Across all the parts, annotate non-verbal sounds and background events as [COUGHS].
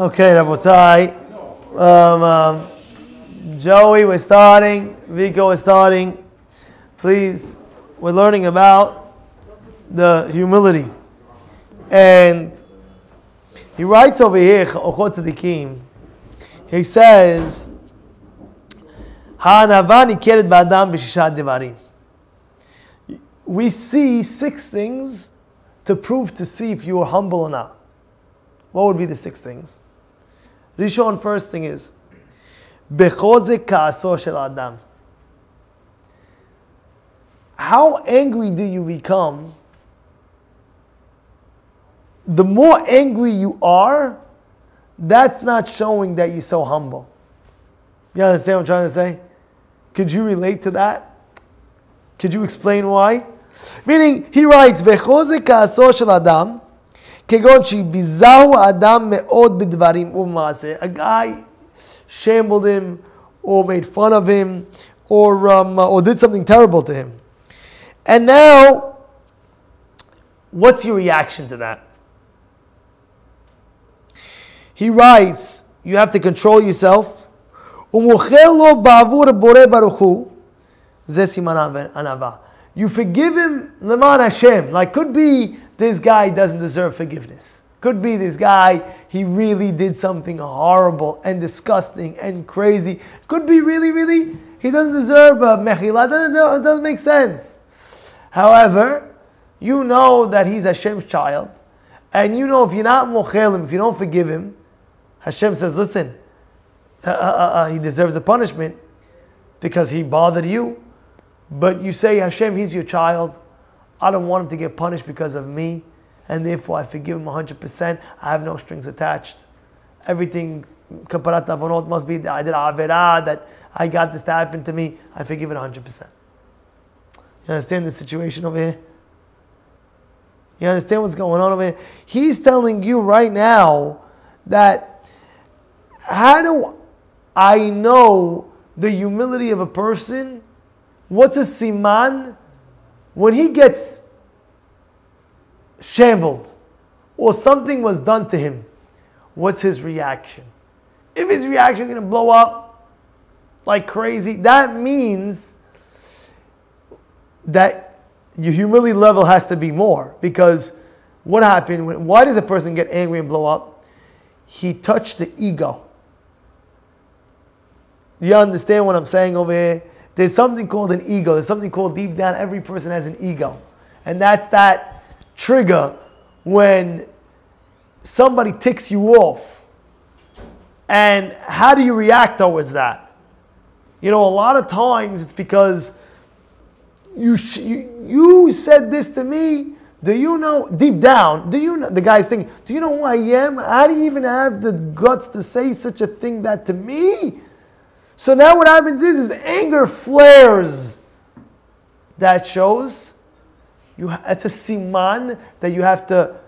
Okay, Rabotai. Um, um, Joey, we're starting. Vico, we're starting. Please, we're learning about the humility. And he writes over here, he says. We see six things to prove to see if you are humble or not. What would be the six things? Rishon, first thing is, Bechozek ka'aso shel adam. How angry do you become? The more angry you are, that's not showing that you're so humble. You understand what I'm trying to say? Could you relate to that? Could you explain why? Meaning, he writes, Bechozek ka'aso shel adam, כגון שביזהו האדם מאוד בדברים ובמעשה. A guy shambled him, or made fun of him, or, um, or did something terrible to him. And now, what's your reaction to that? He writes, you have to control yourself. ומוכר לו בעבור בורא ברוך הוא, זה סימן ענווה. You forgive him, למען Hashem. Like, could be this guy doesn't deserve forgiveness. Could be this guy, he really did something horrible and disgusting and crazy. Could be really, really, he doesn't deserve a mechila. It doesn't, doesn't make sense. However, you know that he's a Hashem's child, and you know if you're not mochelim, if you don't forgive him, Hashem says, listen, uh, uh, uh, he deserves a punishment because he bothered you. But you say, Hashem, he's your child. I don't want him to get punished because of me, and therefore I forgive him 100%. I have no strings attached. Everything, kaparat avonot must be that I did avera, that I got this to happen to me. I forgive it 100%. You understand the situation over here? You understand what's going on over here? He's telling you right now that how do I know the humility of a person? What's a siman? When he gets shambled or something was done to him, what's his reaction? If his reaction is going to blow up like crazy, that means that your humility level has to be more because what happened? Why does a person get angry and blow up? He touched the ego. You understand what I'm saying over here? There's something called an ego. There's something called deep down, every person has an ego. And that's that trigger when somebody ticks you off. And how do you react towards that? You know, a lot of times it's because you, you, you said this to me. Do you know, deep down, do you know, the guy's thinking, do you know who I am? How do you even have the guts to say such a thing that to me? So now what happens is, is anger flares. That shows you. It's a siman that you have to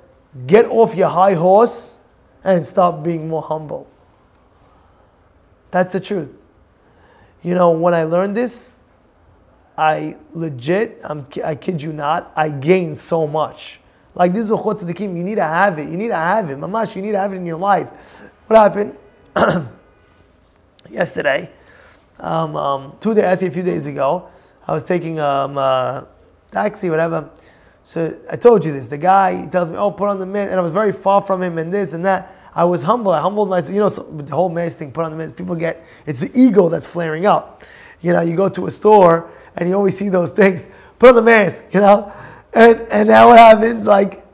get off your high horse and stop being more humble. That's the truth. You know, when I learned this, I legit, I'm, I kid you not, I gained so much. Like this is a the king. You need to have it. You need to have it. Mamash, you need to have it in your life. What happened [CLEARS THROAT] yesterday? Um, um, two days, actually a few days ago, I was taking um, a taxi, whatever. So I told you this. The guy tells me, "Oh, put on the mask," and I was very far from him, and this and that. I was humble. I humbled myself. You know, so the whole mask thing. Put on the mask. People get it's the ego that's flaring up. You know, you go to a store and you always see those things. Put on the mask. You know, and and now what happens? Like,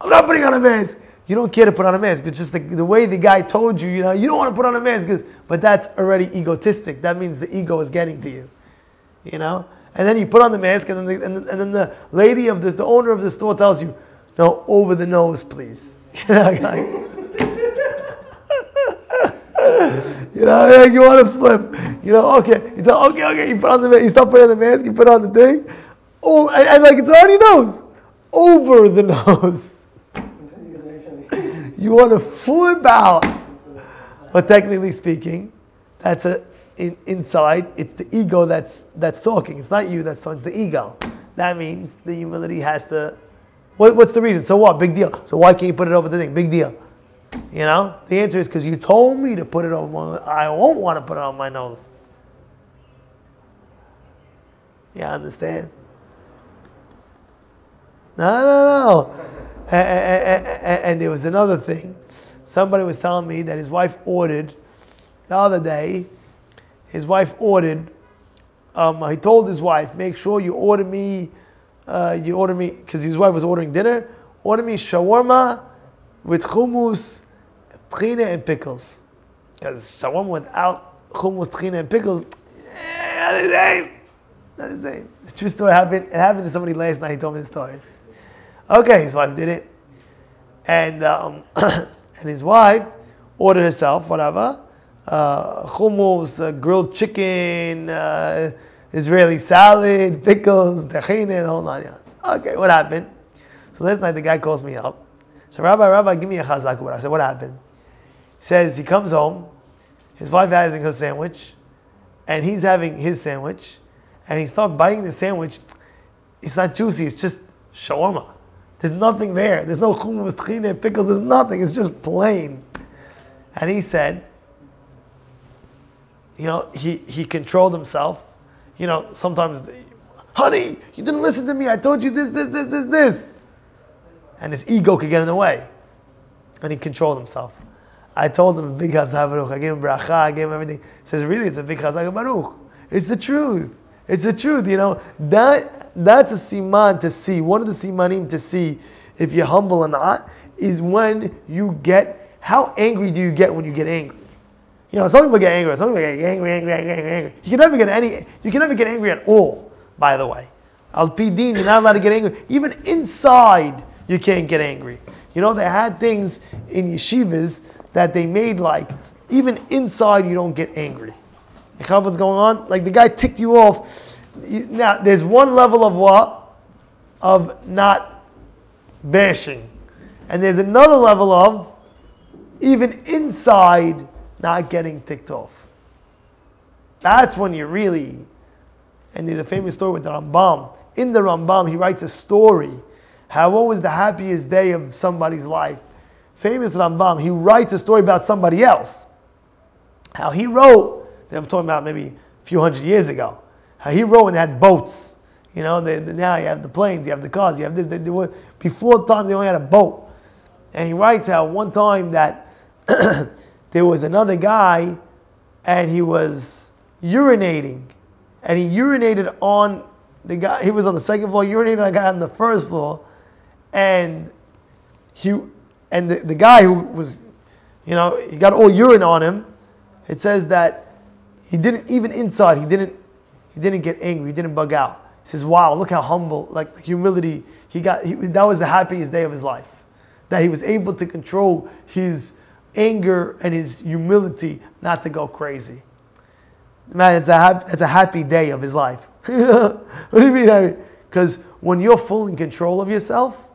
I'm not putting on a mask. You don't care to put on a mask. It's just the, the way the guy told you, you know, you don't want to put on a mask. But that's already egotistic. That means the ego is getting to you. You know? And then you put on the mask, and then the, and, and then the lady of the, the owner of the store tells you, no, over the nose, please. [LAUGHS] [LAUGHS] you know, like you want to flip. You know, okay. You tell, okay, okay. You put on the mask. You stop putting on the mask. You put on the thing. Oh, and, and like it's already nose, over the [LAUGHS] nose. You want to flip out. But technically speaking, that's a in, inside. It's the ego that's that's talking. It's not you that's talking. It's the ego. That means the humility has to. What, what's the reason? So what? Big deal. So why can't you put it over the thing? Big deal. You know, the answer is because you told me to put it over my. I won't want to put it on my nose. Yeah, I understand? No, no, no. And, there was another thing. Somebody was telling me that his wife ordered the other day. His wife ordered. Um, he told his wife, "Make sure you order me. Uh, you order me because his wife was ordering dinner. Order me shawarma with hummus, tahina, and pickles. Because shawarma without hummus, tahina, and pickles, eh, not the same. Not the same. It's true story. It happened. It happened to somebody last night. He told me the story. Okay, his wife did it, and um, [COUGHS] and his wife ordered herself whatever uh, hummus, uh, grilled chicken, uh, Israeli salad, pickles, tahina, the whole nine yards. Okay, what happened? So last night the guy calls me up. So Rabbi, Rabbi, give me a chazak. I said, what happened? He says he comes home, his wife has her sandwich, and he's having his sandwich, and he starts biting the sandwich. It's not juicy. It's just shawarma. There's nothing there. There's no hummus, tahina, pickles. There's nothing. It's just plain. And he said, you know, he, he controlled himself. You know, sometimes, honey, you didn't listen to me. I told you this, this, this, this, this. And his ego could get in the way. And he controlled himself. I told him big chazak baruch. I gave him bracha. I gave him everything. He says, really, it's a big chazak baruch. It's the truth. It's the truth, you know. That that's a siman to see. One of the simanim to see if you're humble or not is when you get how angry do you get when you get angry? You know, some people get angry, some people get angry, angry, angry, angry, angry. You can never get any you can never get angry at all, by the way. Al Pidin, you're not allowed to get angry. Even inside, you can't get angry. You know, they had things in yeshivas that they made like even inside you don't get angry. You know what's going on? Like the guy ticked you off. Now, there's one level of what? Of not bashing. And there's another level of even inside not getting ticked off. That's when you really, and there's a famous story with the Rambam. In the Rambam, he writes a story how what was the happiest day of somebody's life. Famous Rambam, he writes a story about somebody else. How he wrote I'm talking about maybe a few hundred years ago. How he they had boats. You know, they, they, now you have the planes, you have the cars, you have this. They, they were, before the time they only had a boat. And he writes how one time that [CLEARS THROAT] there was another guy and he was urinating. And he urinated on the guy, he was on the second floor, urinated on the guy on the first floor. And he and the, the guy who was, you know, he got all urine on him. It says that he didn't even inside. He didn't. He didn't get angry. He didn't bug out. He says, "Wow, look how humble, like humility. He got. He, that was the happiest day of his life. That he was able to control his anger and his humility, not to go crazy. Man, it's a it's a happy day of his life. [LAUGHS] what do you mean? Because when you're full in control of yourself,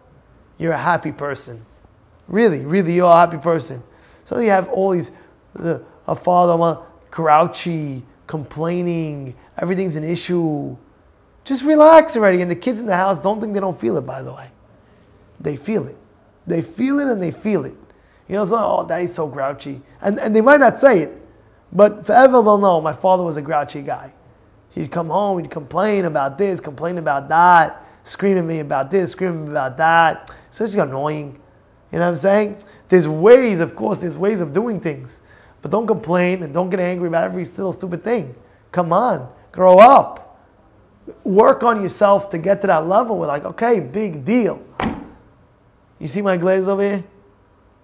you're a happy person. Really, really, you're a happy person. So you have all these, the, a father, grouchy, complaining, everything's an issue. Just relax already. And the kids in the house don't think they don't feel it, by the way. They feel it. They feel it and they feel it. You know, it's like, oh, daddy's so grouchy. And, and they might not say it, but forever they'll know my father was a grouchy guy. He'd come home, he'd complain about this, complain about that, scream at me about this, scream about that. So it's just annoying. You know what I'm saying? There's ways, of course, there's ways of doing things. But don't complain and don't get angry about every still stupid thing. Come on, grow up. Work on yourself to get to that level where, like, okay, big deal. You see my glaze over here?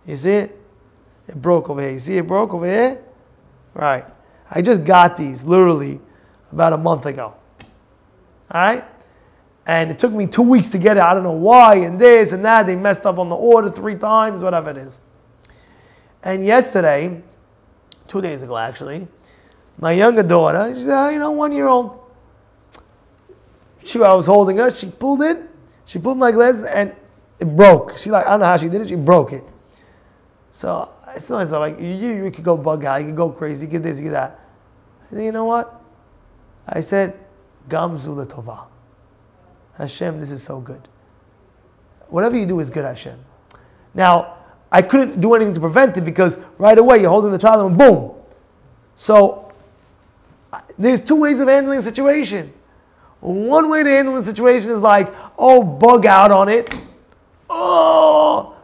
You see it? It broke over here. You see it broke over here? Right. I just got these literally about a month ago. All right? And it took me two weeks to get it. I don't know why, and this and that. They messed up on the order three times, whatever it is. And yesterday, two days ago actually, my younger daughter, she's uh, you know, one year old. She, I was holding her, she pulled it, she pulled my glasses and it broke. She like, I don't know how she did it, she broke it. So I still myself like, you, you could go bug out, you could go crazy, could this, could that. I said, you know what? I said, Gamzu tova. Hashem, this is so good. Whatever you do is good, Hashem. Now, I couldn't do anything to prevent it because right away you're holding the child and boom. So there's two ways of handling the situation. One way to handle the situation is like, oh, bug out on it. Oh,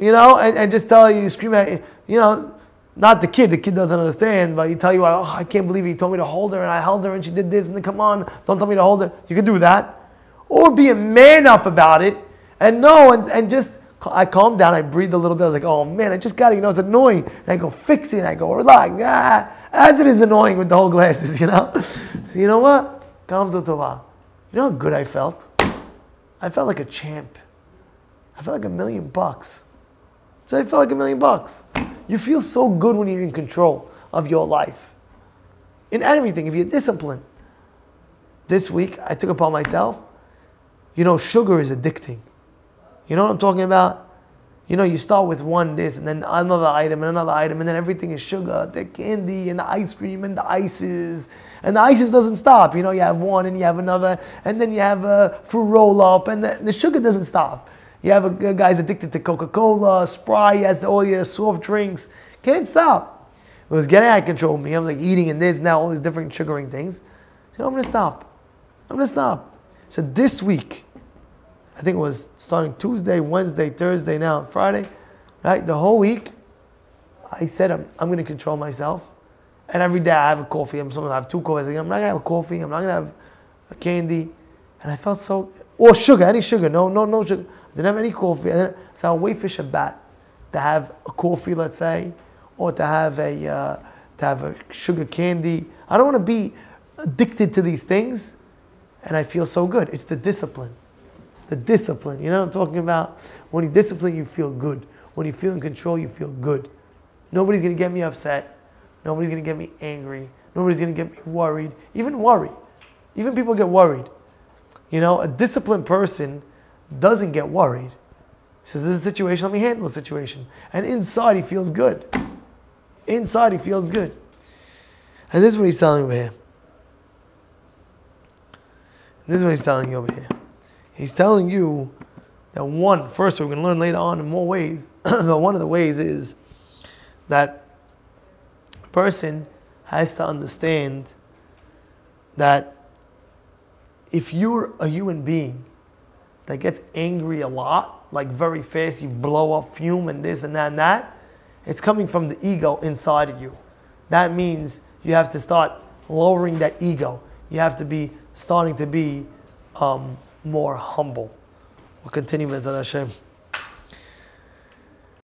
you know, and, and just tell you, scream at you know, not the kid, the kid doesn't understand, but you tell you, oh, I can't believe he told me to hold her and I held her and she did this and then come on, don't tell me to hold her. You can do that. Or be a man up about it and know and, and just, I calmed down, I breathed a little bit, I was like, oh man, I just got it, you know, it's annoying. And I go fix it, and I go relax, ah, as it is annoying with the whole glasses, [LAUGHS] you know. so you know what? Gamzu Tova. You know how good I felt? I felt like a champ. I felt like a million bucks. So I felt like a million bucks. You feel so good when you're in control of your life. In everything, if you're disciplined. This week, I took upon myself, you know, sugar is addicting. You know what I'm talking about? You know, you start with one this and then another item and another item, and then everything is sugar, the candy and the ice cream and the ices. And the ices doesn't stop. You know, you have one and you have another, and then you have a fruit roll up, and the, the sugar doesn't stop. You have a, a guy's addicted to Coca-Cola, Sprite, he has all your soft drinks. Can't stop. It was getting out of control me. I'm like eating and this now, all these different sugaring things. So I'm gonna stop. I'm gonna stop. So this week, I think it was starting Tuesday, Wednesday, Thursday, now Friday, right? The whole week, I said I'm, I'm gonna control myself. And every day I have a coffee. I'm gonna have two coffees. I'm not gonna have a coffee. I'm not gonna have a candy. And I felt so, or sugar, any sugar. No, no, no sugar. Didn't have any coffee. So I'll wait for Shabbat to have a coffee, let's say, or to have a uh, to have a sugar candy. I don't want to be addicted to these things, and I feel so good. It's the discipline, the discipline. You know what I'm talking about? When you discipline, you feel good. When you feel in control, you feel good. Nobody's gonna get me upset. Nobody's gonna get me angry. Nobody's gonna get me worried. Even worry. Even people get worried. You know, a disciplined person doesn't get worried. He says, This is a situation, let me handle the situation. And inside, he feels good. Inside, he feels good. And this is what he's telling over here. This is what he's telling you over here. He's telling you that one, first, we're going to learn later on in more ways, [CLEARS THROAT] but one of the ways is that a person has to understand that if you're a human being that gets angry a lot, like very fast, you blow up fume and this and that and that, it's coming from the ego inside of you. That means you have to start lowering that ego. You have to be starting to be um, more humble. We'll continue with Hashem.